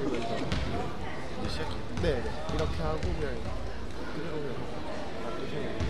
뜨면서 이제 시작해. 네, 네. 이렇게 하고 그냥 그대로 그냥 놔두시면 돼요.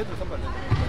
얘들 선발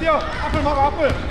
dir! Apfel, mach Apfel!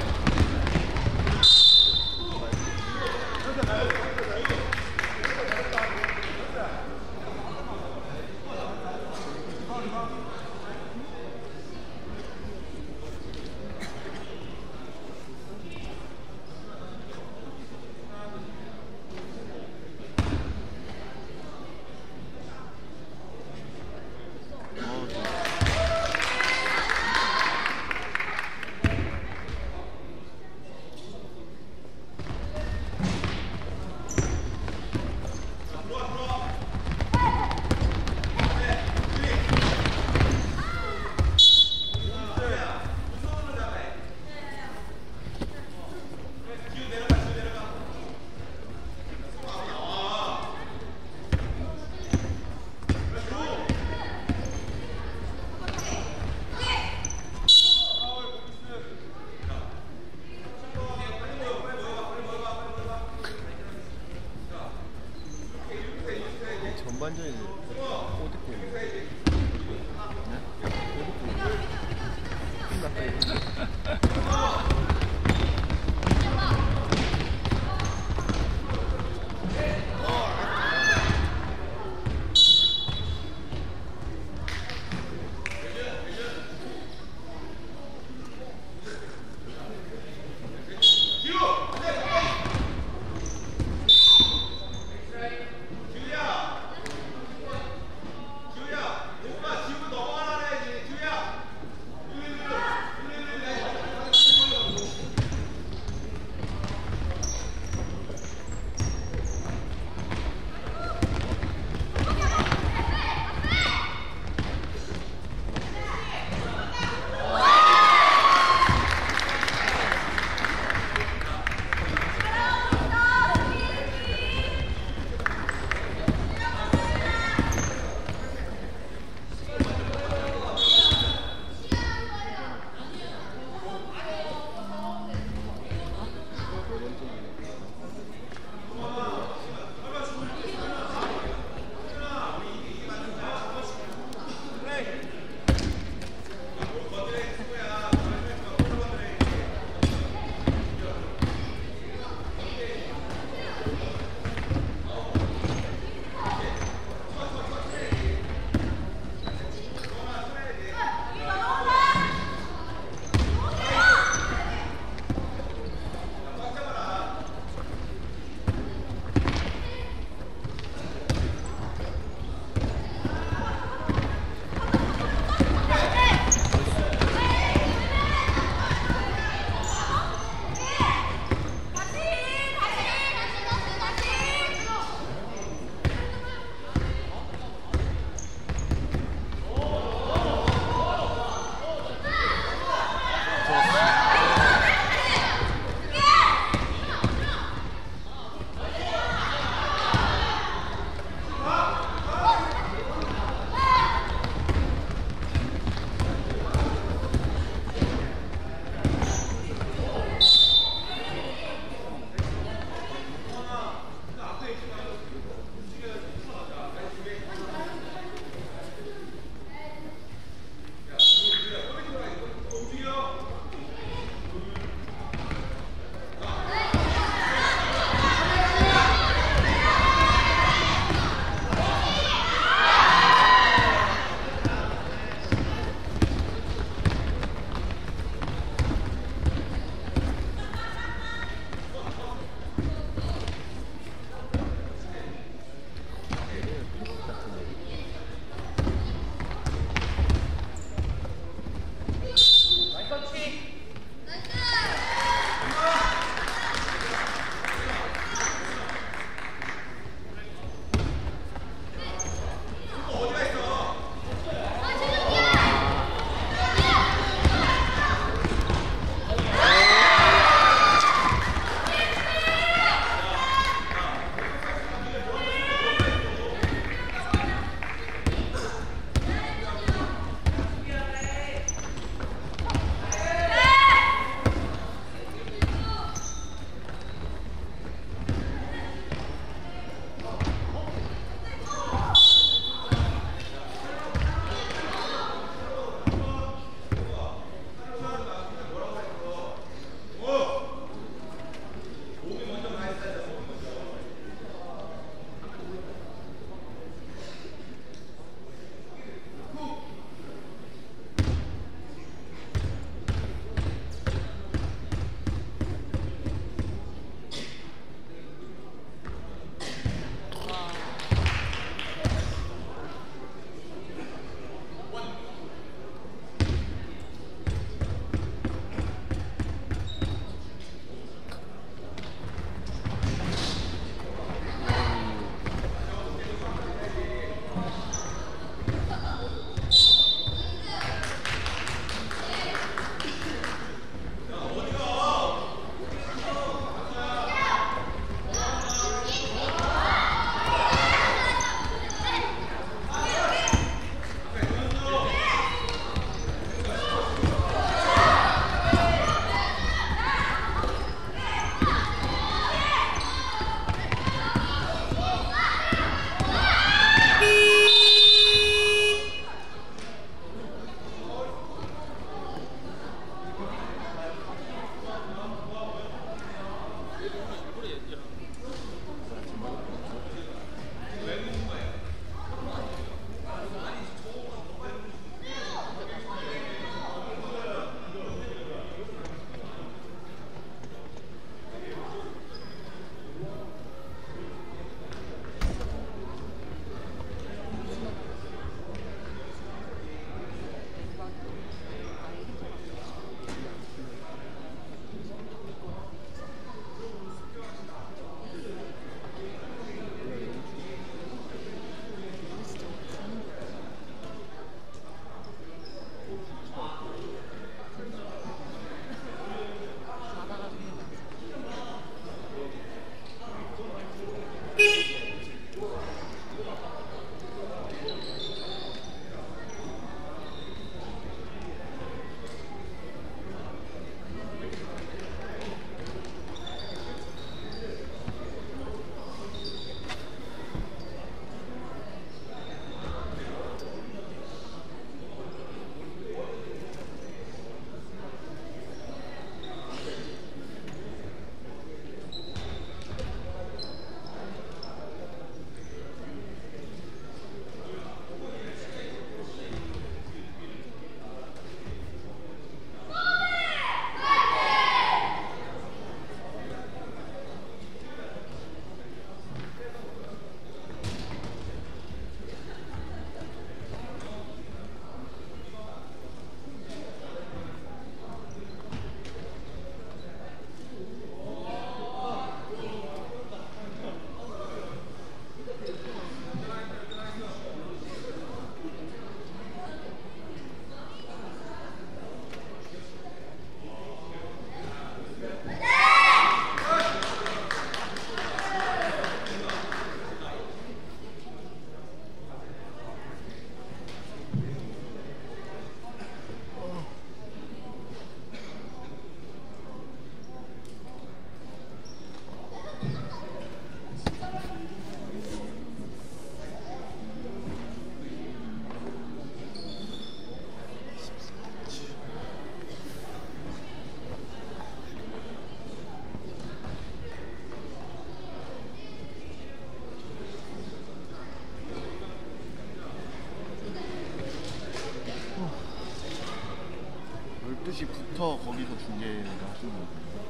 하시는 거예요?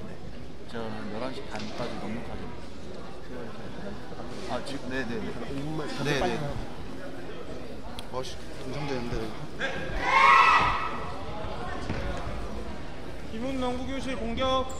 네. 제가 한 11시 반까지 넉넉하게. 아, 지금, 네네네. 5분만 네네. 멋있, 긴장되는데. 이문 농구교실 공격.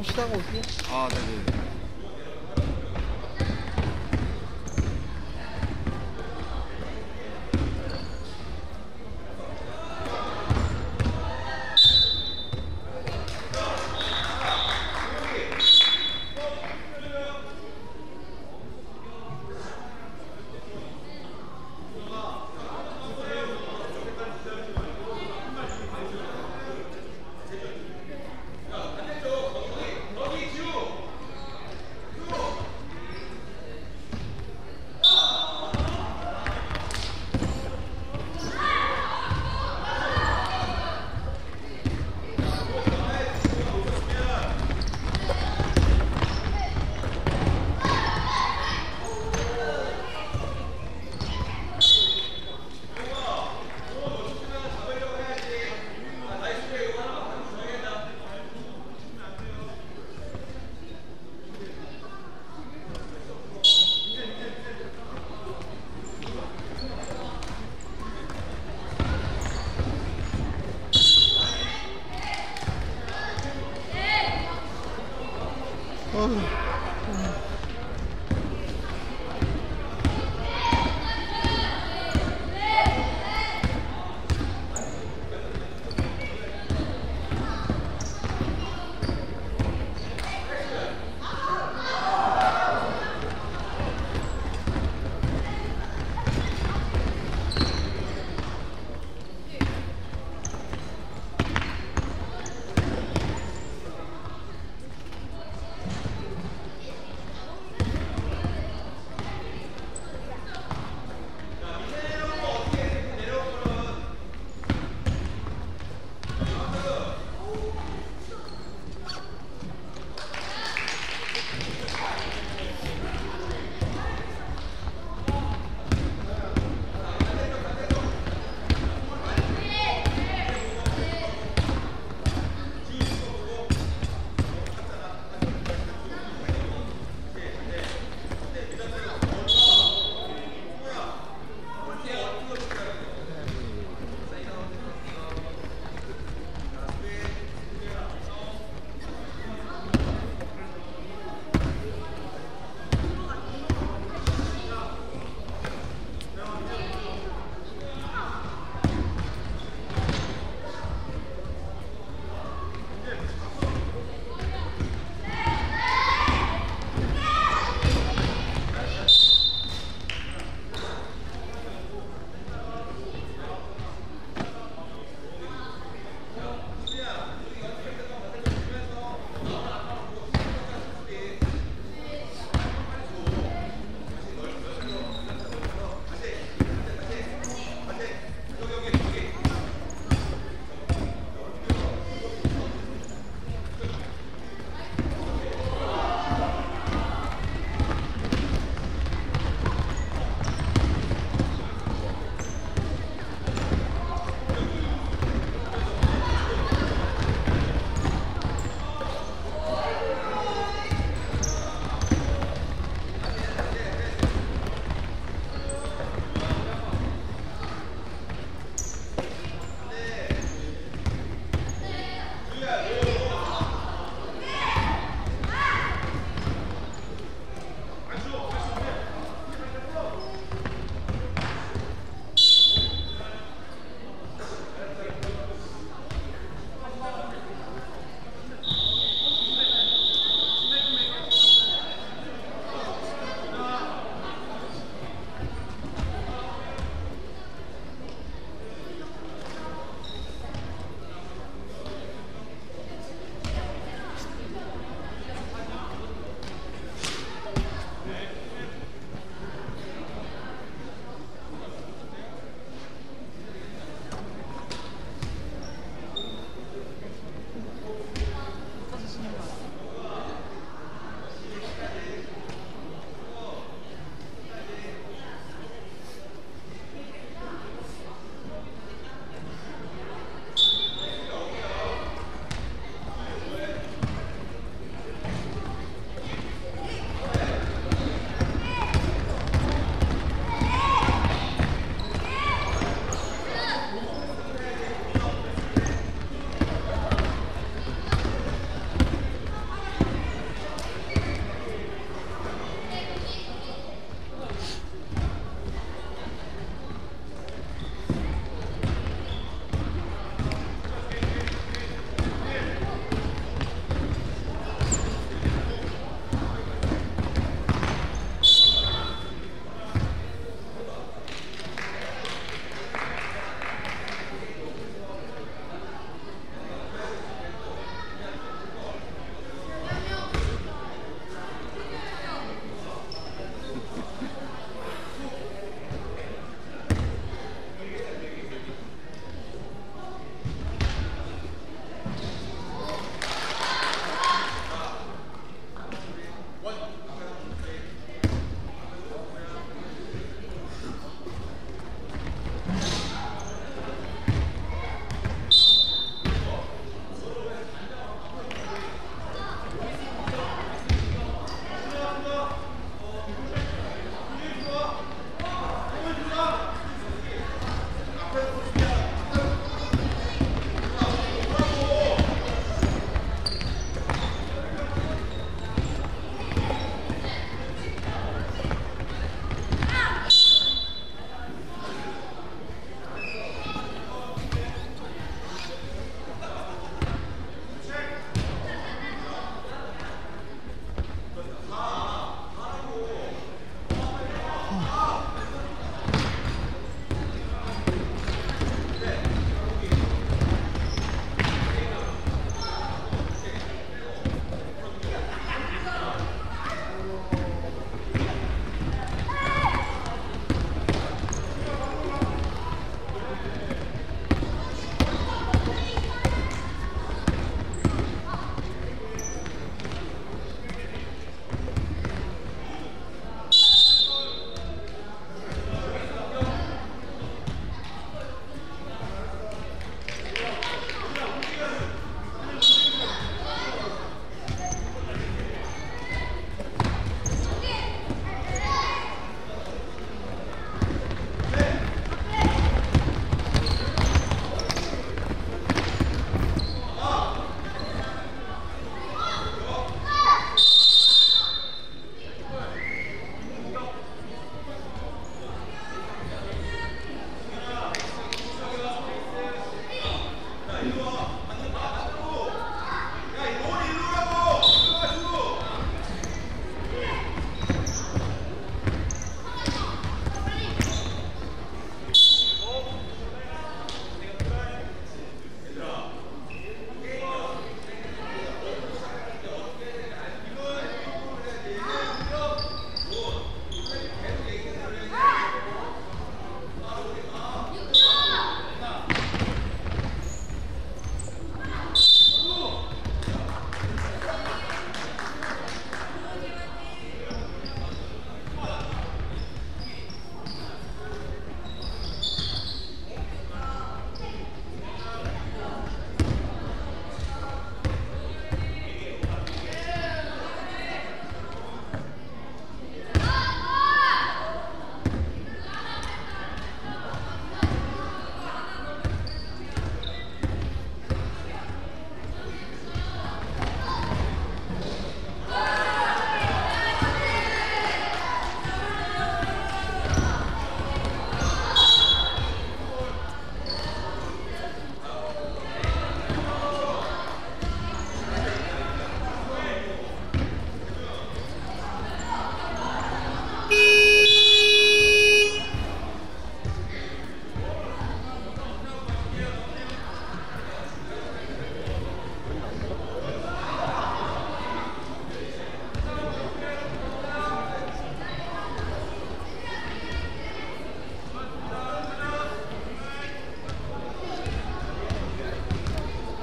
좀 쉬다가 올게요. 아 네네